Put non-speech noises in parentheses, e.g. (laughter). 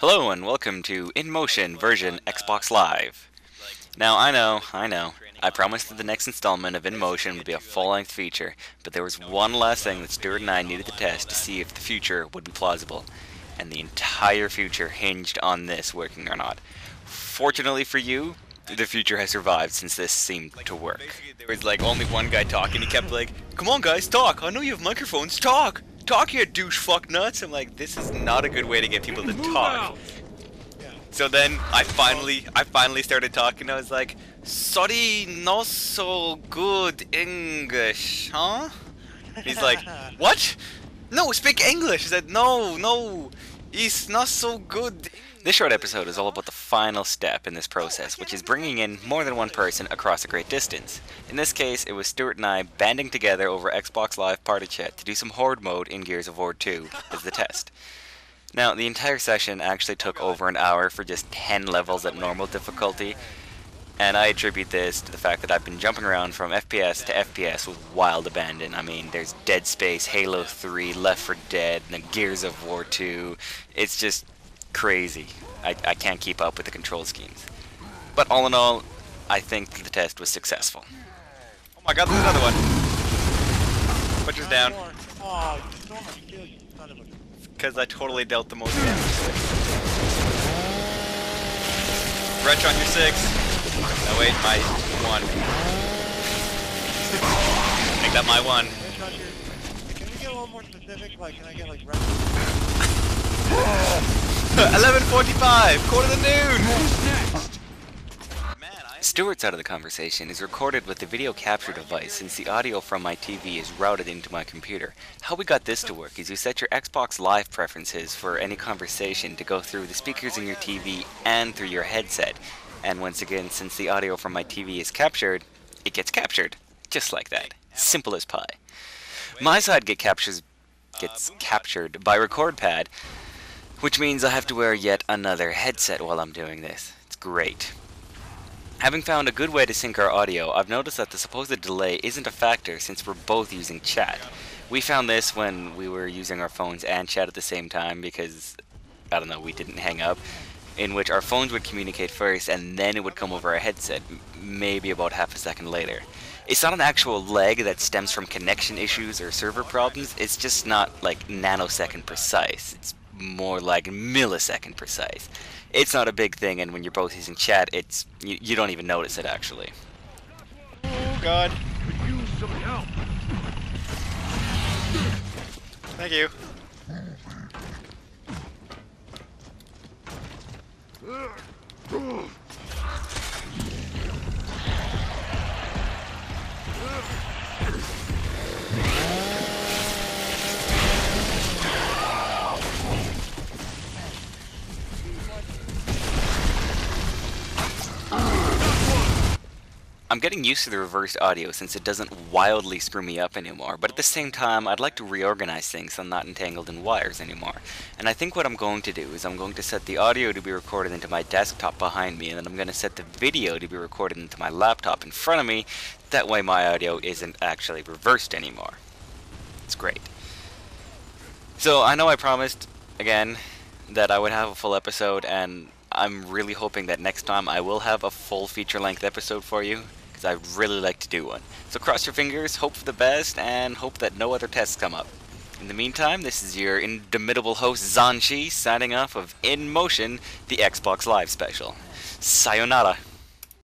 Hello and welcome to In Motion version Xbox Live. Now I know, I know, I promised that the next installment of In Motion would be a full-length feature, but there was one last thing that Stuart and I needed to test to see if the future would be plausible, and the entire future hinged on this working or not. Fortunately for you, the future has survived since this seemed to work. There was like only one guy talking, he kept like, come on guys, talk, I know you have microphones, talk! Talk you douche fuck nuts! I'm like, this is not a good way to get people to talk. So then I finally, I finally started talking. I was like, "Sorry, not so good English, huh?" He's like, (laughs) "What? No, speak English." He said, "No, no, it's not so good." This short episode is all about the final step in this process, which is bringing in more than one person across a great distance. In this case, it was Stuart and I banding together over Xbox Live Party Chat to do some Horde mode in Gears of War 2 as the test. Now, the entire session actually took over an hour for just 10 levels at normal difficulty, and I attribute this to the fact that I've been jumping around from FPS to FPS with wild abandon. I mean, there's Dead Space, Halo 3, Left 4 Dead, and Gears of War 2. It's just crazy. I, I can't keep up with the control schemes. But all in all, I think the test was successful. Oh my god, there's another one! Butcher's down. Oh, you stole my kill, you son of a... Because I totally dealt the most damage. Wretch on your six. Oh wait, my one. Make that my one. Can we get a little more specific? Like, can I get like... Wretch? 11:45, quarter to noon. Stuart's side of the conversation is recorded with the video capture device since the audio from my TV is routed into my computer. How we got this to work is you set your Xbox Live preferences for any conversation to go through the speakers in your TV and through your headset. And once again, since the audio from my TV is captured, it gets captured. Just like that. Simple as pie. My side get captures gets captured by RecordPad, which means I have to wear yet another headset while I'm doing this. It's great. Having found a good way to sync our audio, I've noticed that the supposed delay isn't a factor since we're both using chat. We found this when we were using our phones and chat at the same time because, I don't know, we didn't hang up, in which our phones would communicate first and then it would come over our headset, maybe about half a second later. It's not an actual lag that stems from connection issues or server problems, it's just not like nanosecond precise. It's more like millisecond precise. It's not a big thing, and when you're both using chat, it's you, you don't even notice it actually. Oh God! Thank you. Ugh! I'm getting used to the reversed audio since it doesn't wildly screw me up anymore, but at the same time, I'd like to reorganize things so I'm not entangled in wires anymore. And I think what I'm going to do is I'm going to set the audio to be recorded into my desktop behind me, and then I'm going to set the video to be recorded into my laptop in front of me. That way my audio isn't actually reversed anymore. It's great. So I know I promised, again, that I would have a full episode, and I'm really hoping that next time I will have a full feature-length episode for you, because I'd really like to do one. So cross your fingers, hope for the best, and hope that no other tests come up. In the meantime, this is your indomitable host Zhan Shi signing off of In Motion, the Xbox Live special. Sayonara.